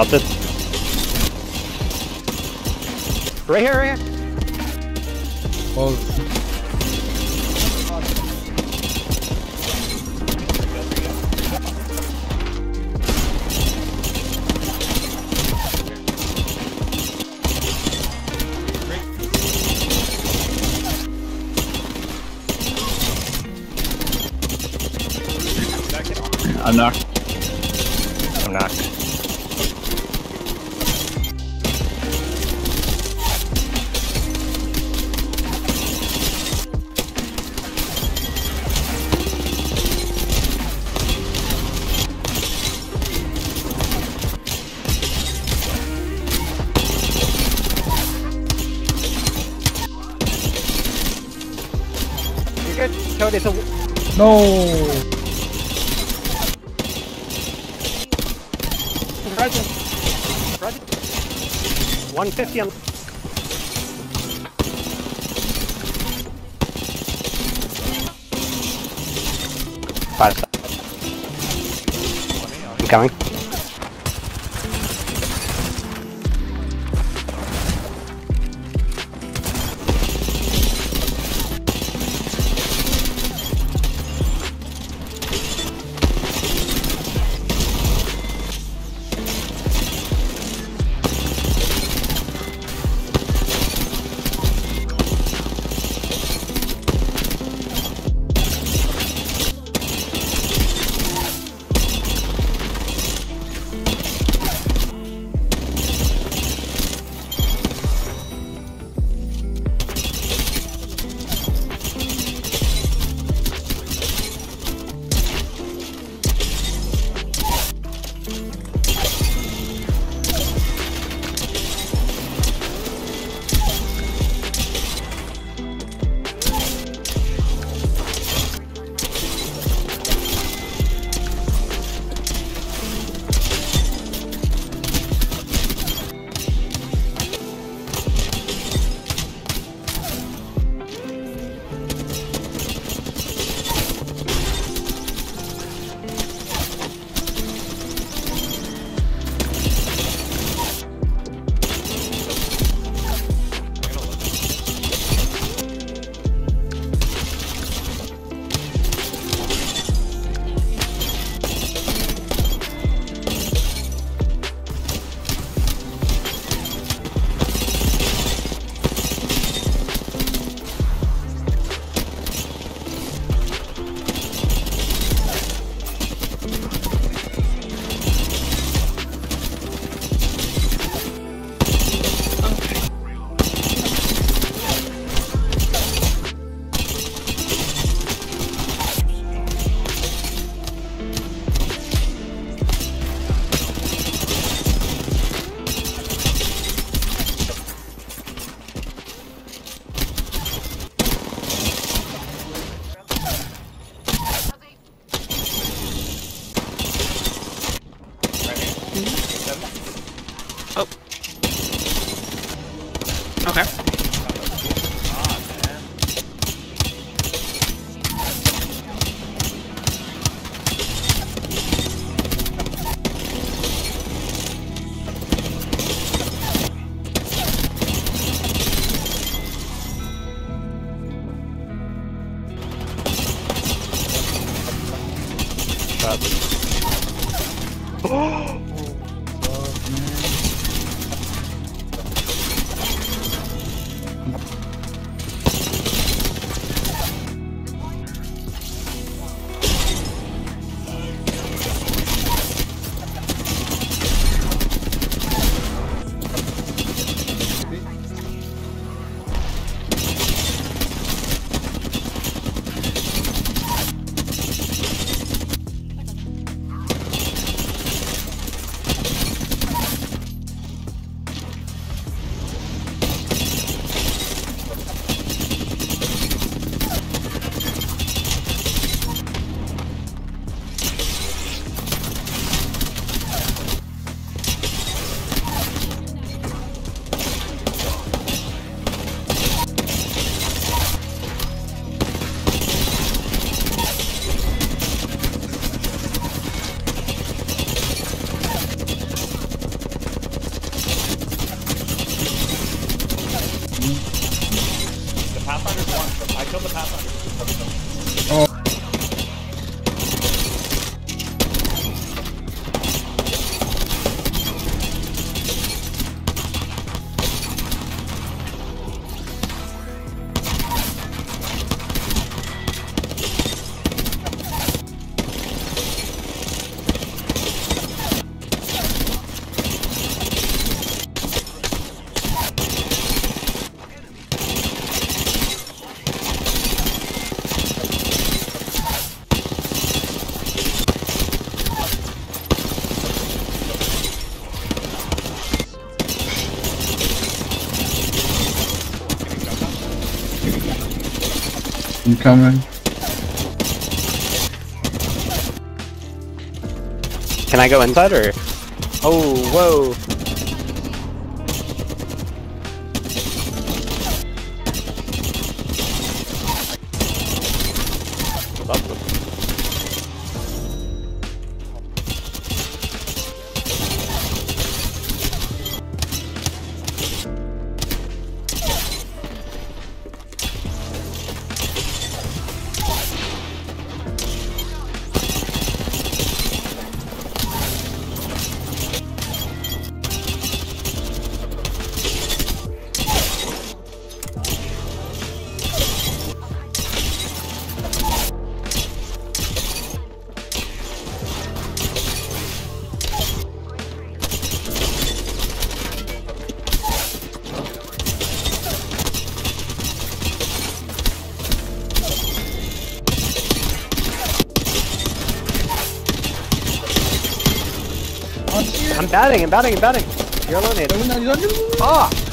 Melted. Right here, right here. Well, I'm knocked. Good. A. no. Roger. Roger. 150 on. Five. I'm coming. Oh. Okay. Okay. Coming. Can I go inside or? Oh, whoa. Batting, I'm batting, I'm batting. You're eliminated. Ah!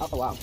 Oh, wow.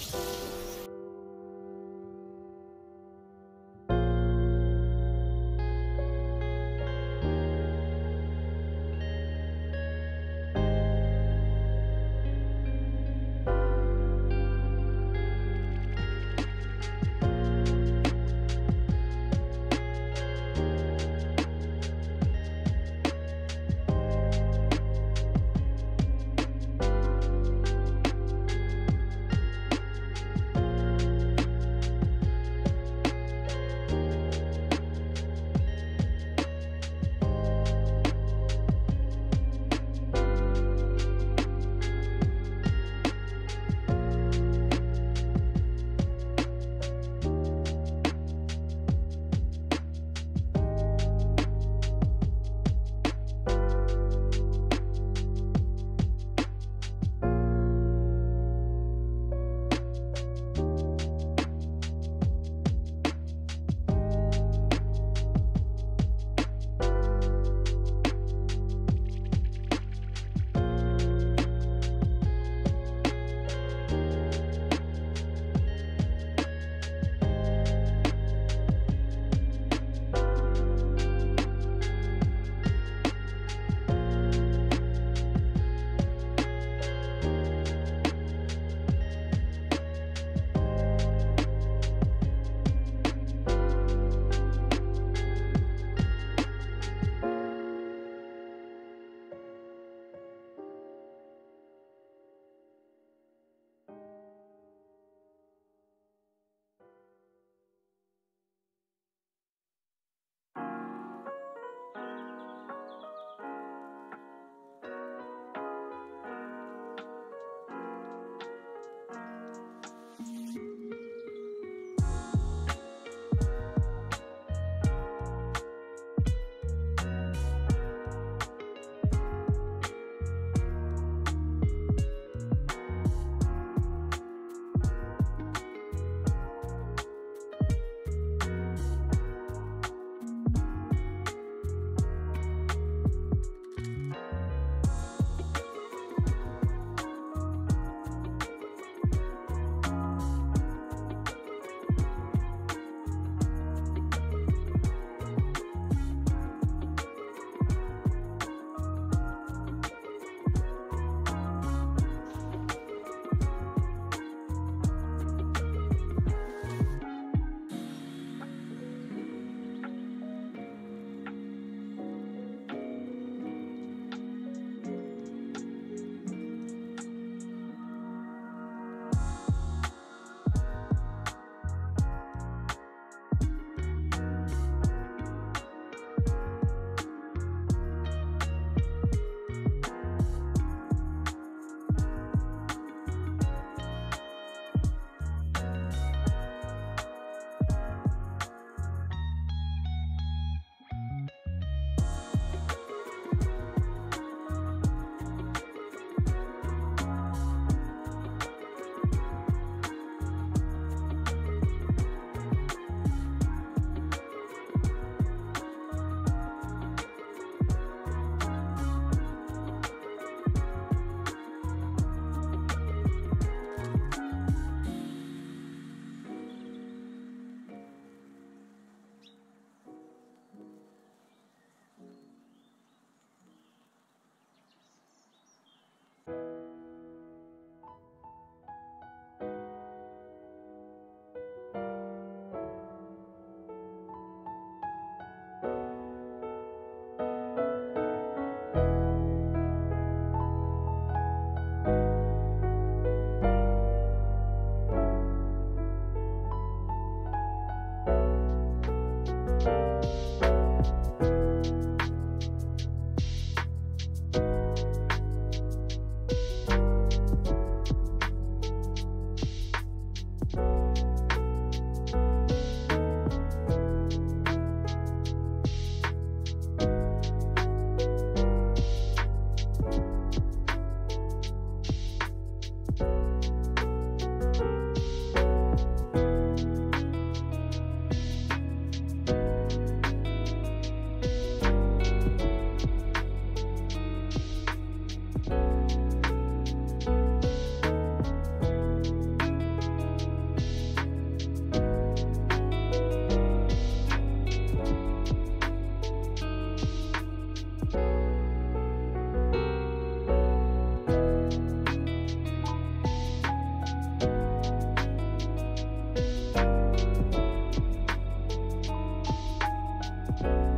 Bye.